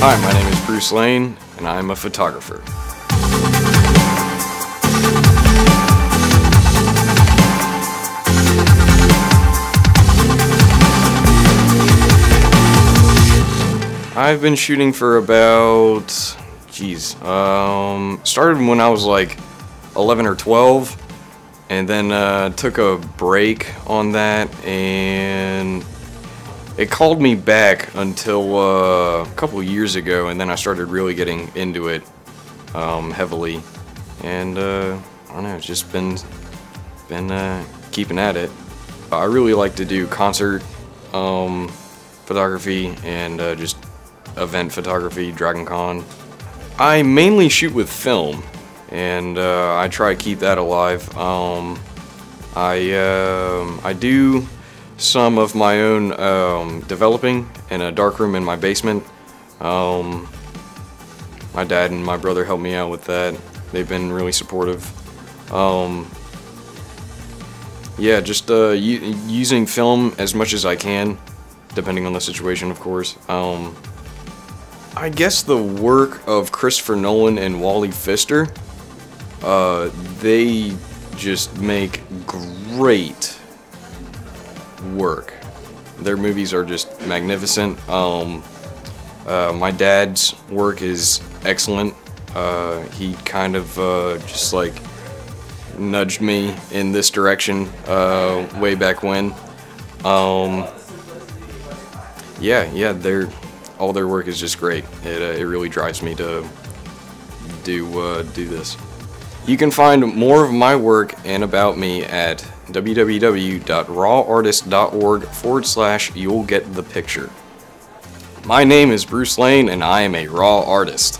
Hi, my name is Bruce Lane, and I'm a photographer. I've been shooting for about, geez, um, started when I was like 11 or 12, and then uh, took a break on that, and it called me back until uh, a couple years ago, and then I started really getting into it um, heavily, and uh, I don't know, it's just been been uh, keeping at it. I really like to do concert um, photography and uh, just event photography, Dragon Con. I mainly shoot with film, and uh, I try to keep that alive. Um, I um, I do some of my own um, developing in a darkroom in my basement. Um, my dad and my brother helped me out with that. They've been really supportive. Um, yeah, just uh, using film as much as I can, depending on the situation, of course. I guess the work of Christopher Nolan and Wally Pfister, uh, they just make great work. Their movies are just magnificent. Um, uh, my dad's work is excellent. Uh, he kind of uh, just like nudged me in this direction uh, way back when. Um, yeah, yeah, they're all their work is just great. It, uh, it really drives me to do uh, do this. You can find more of my work and about me at www.rawartist.org forward slash you'll get the picture. My name is Bruce Lane and I am a raw artist.